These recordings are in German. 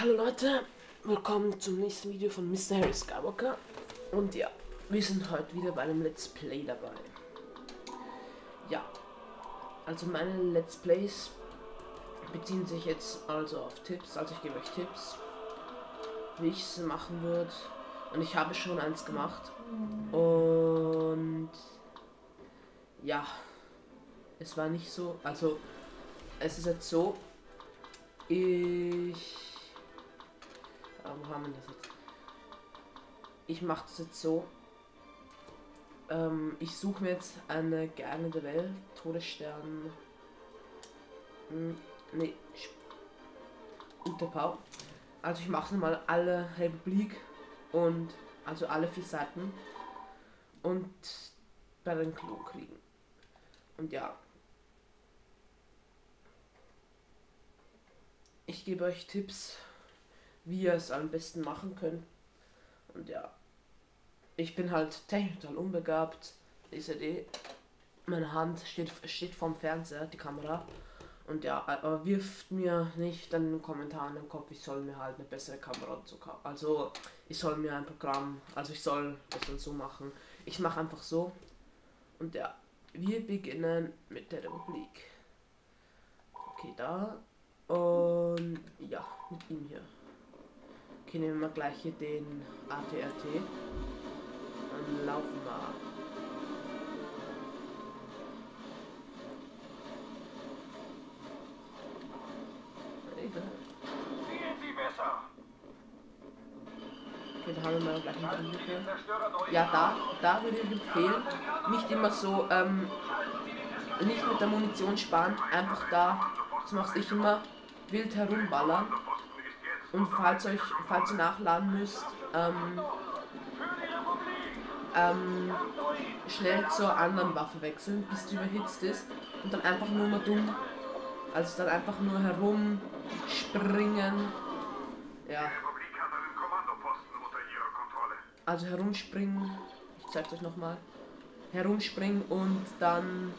Hallo Leute, willkommen zum nächsten Video von Mr. Harry Skywalker. Und ja, wir sind heute wieder bei einem Let's Play dabei. Ja, also meine Let's Plays beziehen sich jetzt also auf Tipps. Also ich gebe euch Tipps, wie ich es machen würde. Und ich habe schon eins gemacht. Und ja, es war nicht so. Also es ist jetzt so, ich haben wir das jetzt? Ich mache das jetzt so. Ähm, ich suche mir jetzt eine geeignete Welt, Todesstern. Hm, nee, Unterpau. Also ich mache mal alle Republik und also alle vier Seiten und bei den Klo kriegen. Und ja. Ich gebe euch Tipps wie ihr es am besten machen könnt. Und ja, ich bin halt technisch total unbegabt. Diese Idee. Meine Hand steht, steht vorm Fernseher, die Kamera. Und ja, aber wirft mir nicht dann in den Kopf, ich soll mir halt eine bessere Kamera zu kaufen. Also ich soll mir ein Programm, also ich soll das dann so machen. Ich mache einfach so. Und ja, wir beginnen mit der Republik. Okay, da. Und ja, mit ihm hier. Okay, nehmen wir gleich hier den ATRT. Dann laufen wir. Okay, da haben wir mal gleich einen Überblick. Ja, da, da würde ich empfehlen, nicht immer so, ähm, nicht mit der Munition sparen, einfach da, das mache ich immer, wild herumballern und falls euch, falls ihr nachladen müsst, ähm, ähm, schnell zur anderen Waffe wechseln, bis die überhitzt ist. Und dann einfach nur mal dumm, also dann einfach nur herumspringen, ja. Also herumspringen, ich zeig's euch nochmal, herumspringen und dann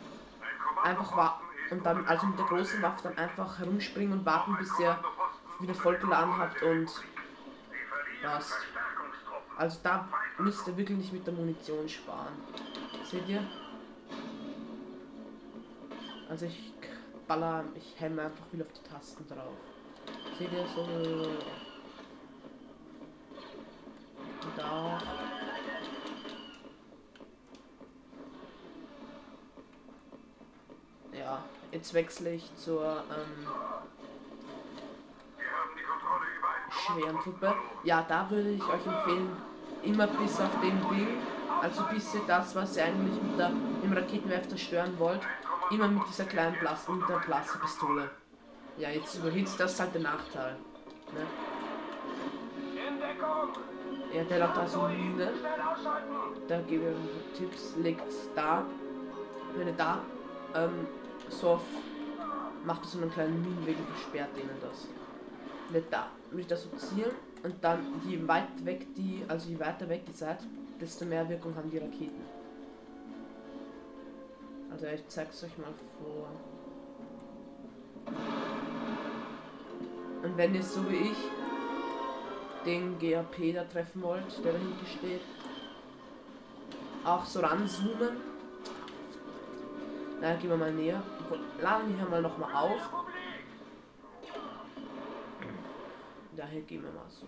einfach warten und dann also mit der großen Waffe dann einfach herumspringen und warten, bis ihr wieder voll geladen habt und das. Also da müsst ihr wirklich nicht mit der Munition sparen. Seht ihr? Also ich baller, ich hemme einfach viel auf die Tasten drauf. Seht ihr so? Und da. Ja, jetzt wechsle ich zur ähm, schweren Truppe. Ja, da würde ich euch empfehlen, immer bis auf den Ding, also bis ihr das, was ihr eigentlich mit der, im Raketenwerfer zerstören wollt, immer mit dieser kleinen Blast, mit der Blasterpistole. Ja, jetzt überhitzt das halt der Nachteil. Ne? Ja, der hat da so Mine. Da gebe ich euch Tipps, legt da, wenn ihr da ähm, so auf, macht so einen kleinen Minenweg und versperrt denen das. Nicht da würde ich das assoziieren und dann je weit weg die, also je weiter weg ihr seid, desto mehr Wirkung haben die Raketen. Also ich zeig's euch mal vor. Und wenn ihr so wie ich den GAP da treffen wollt, der dahinter steht, auch so ranzoomen. Na, gehen wir mal näher. Laden wir mal noch mal auf. Daher gehen wir mal so.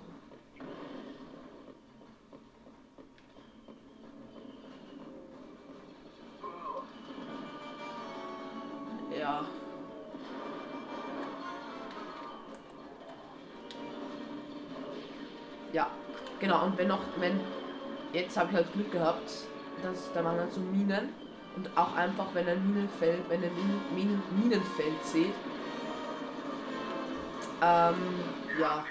Ja. Ja, genau, und wenn noch, wenn, jetzt habe ich halt Glück gehabt, dass da waren halt so Minen und auch einfach, wenn ein Minenfeld, wenn ein Minen, Minenfeld seht, ähm, ja,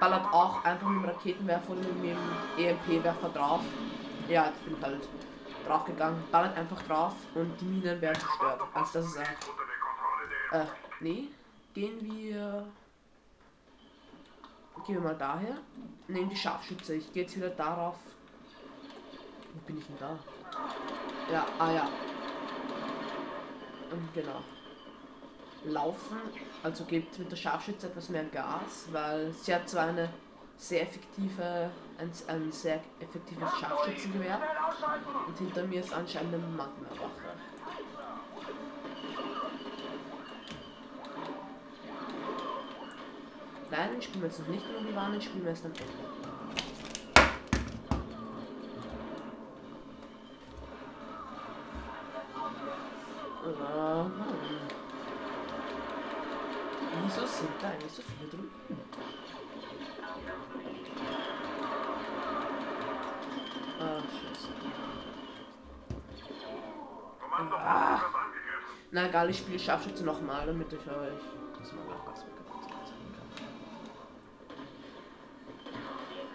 ballert auch einfach mit dem Raketenwerfer oder mit dem EMP-Werfer drauf. Ja, jetzt bin ich halt draufgegangen, ballert einfach drauf und die Minen werden zerstört. Also das ist einfach. Äh, nee. Gehen wir. Gehen wir mal daher. Nehmen die Scharfschütze. Ich gehe jetzt wieder darauf. Wo bin ich denn da? Ja, ah ja. Und genau. Laufen, also gibt mit der Scharfschütze etwas mehr Gas, weil sie hat zwar eine sehr effektive, ein, ein sehr effektives Scharfschützengewehr und hinter mir ist anscheinend eine Magma-Wache. Nein, spielen wir jetzt noch nicht in Wanne, spielen wir erst am Ende. Scheiße. Ah. Na egal, ich spiele Scharfschütze nochmal, damit ich euch das mal zeigen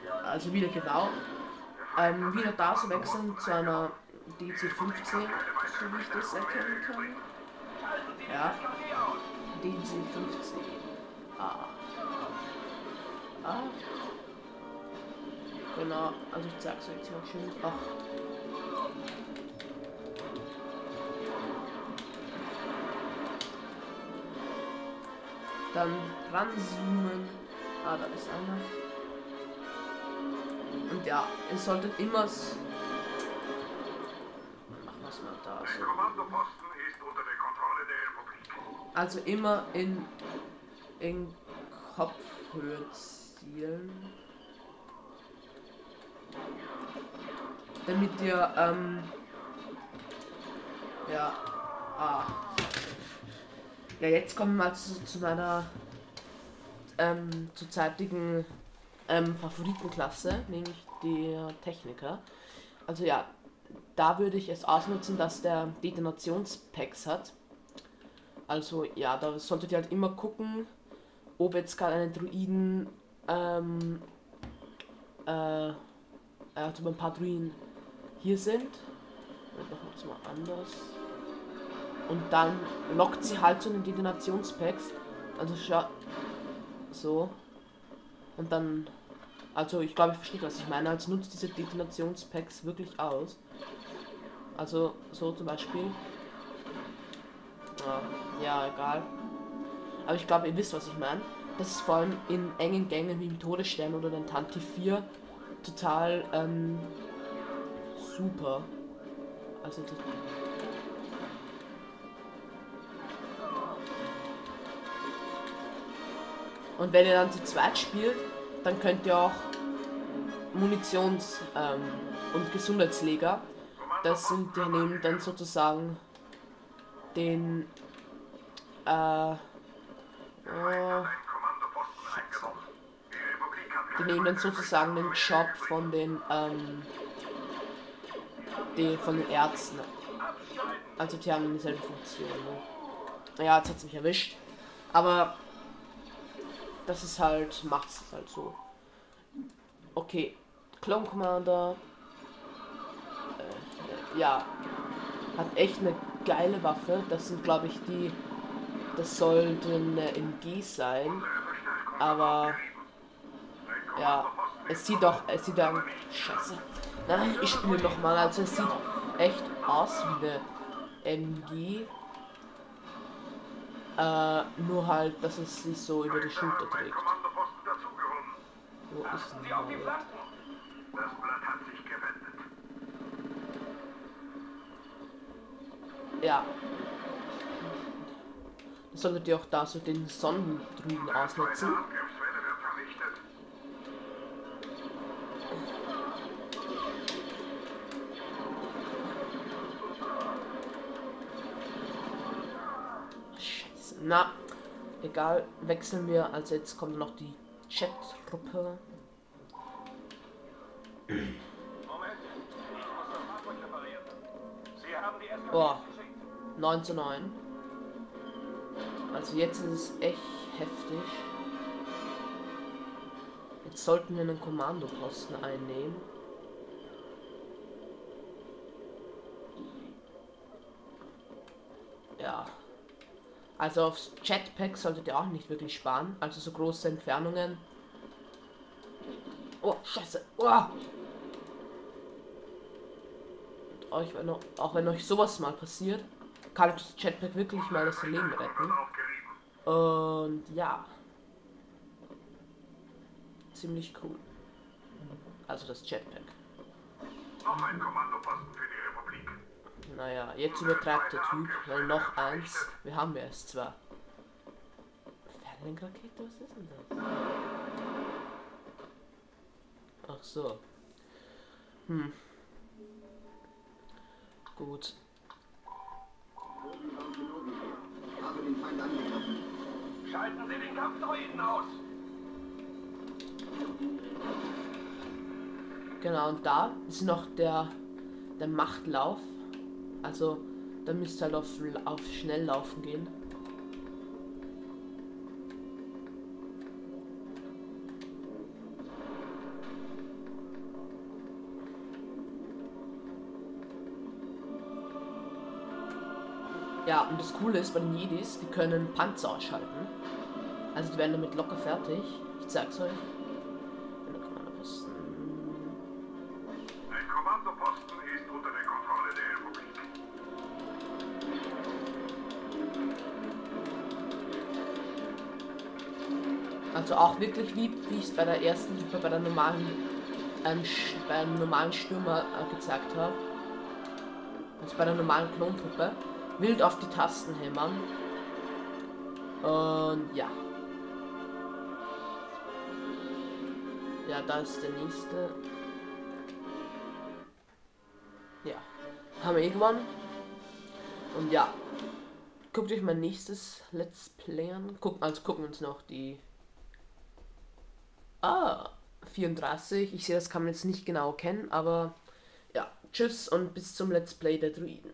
kann. Also wieder genau. Ähm, wieder da zu wechseln zu einer DC-15, so wie ich das erkennen kann. Ja. DC-15. Ah. Ah. Genau, also ich zeig's euch jetzt mal schön. Ach. Dann ranzoomen. Ah, da ist einer. Und ja, ihr solltet immer. Machen wir es mal da. So. Also immer in, in Kopfhöhe zielen. Damit ihr, ähm, ja, ah. Ja, jetzt kommen wir zu, zu meiner, ähm, zurzeitigen, ähm, Favoritenklasse, nämlich der Techniker. Also ja, da würde ich es ausnutzen, dass der Detonationspacks hat. Also ja, da solltet ihr halt immer gucken, ob jetzt gerade eine Druiden, ähm, äh, also ein paar Druiden hier sind. Und machen wir das mal anders. Und dann lockt sie halt zu den Detonationspacks. Also schau. So. Und dann. Also ich glaube, ich verstehe, was ich meine. Also nutzt diese Detonationspacks wirklich aus. Also so zum Beispiel. Ja, ja egal. Aber ich glaube, ihr wisst, was ich meine. Das ist vor allem in engen Gängen wie im Todesstern oder den Tanti 4 total ähm, super. Also das Und wenn ihr dann zu zweit spielt, dann könnt ihr auch Munitions- ähm, und Gesundheitsleger. Das sind die nehmen dann sozusagen den äh, äh, die nehmen dann sozusagen den Job von den ähm, die, von den Ärzten. Also die haben dieselbe Funktion. Ne? Ja, jetzt hat es mich erwischt. Aber das ist halt, macht es halt so. Okay, Clone Commander. Äh, ja, hat echt eine geile Waffe. Das sind, glaube ich, die. Das sollten äh, MG sein. Aber ja, es sieht doch, es sieht dann scheiße. Nein, ich spiele noch mal. Also es sieht echt aus wie eine MG. Äh, nur halt, dass es sich so über die Schulter trägt. Wo ist denn der? Ja. Solltet ihr auch da so den Sonnendrüben ausnutzen. Na, egal, wechseln wir. Also jetzt kommt noch die Chat-Truppe. Boah, 9 zu 9. Also jetzt ist es echt heftig. Jetzt sollten wir einen Kommandoposten einnehmen. Ja. Also aufs Jetpack solltet ihr auch nicht wirklich sparen. Also so große Entfernungen. Oh, scheiße. Oh. Und euch, wenn, auch wenn euch sowas mal passiert, kann das Jetpack wirklich mal das Leben retten. Und ja. Ziemlich cool. Also das Jetpack. Noch ein Kommandoposten für die Republik. Naja, jetzt übertreibt der Typ, weil noch eins. Wir haben erst zwei. Fernlenkrakete, was ist denn das? Ach so. Hm. Gut. Schalten Sie den Kampfdroiden aus. Genau, und da ist noch der, der Machtlauf. Also, da müsst ihr halt auf, auf Schnelllaufen gehen. Ja, und das Coole ist bei den Jedis, die können Panzer ausschalten. Also die werden damit locker fertig. Ich zeig's euch. Also auch wirklich lieb, wie ich es bei der ersten bei der normalen, ähm, Sch- beim normalen Stürmer äh, gezeigt habe. Also bei der normalen Klontruppe. Wild auf die Tasten hämmern. Und ja. Ja, da ist der nächste. Ja. Haben wir eh gewonnen. Und ja. Guckt euch mein nächstes Let's Play an. Guck, also gucken uns noch die Ah, 34. Ich sehe, das kann man jetzt nicht genau kennen, aber ja, tschüss und bis zum Let's Play der Druiden.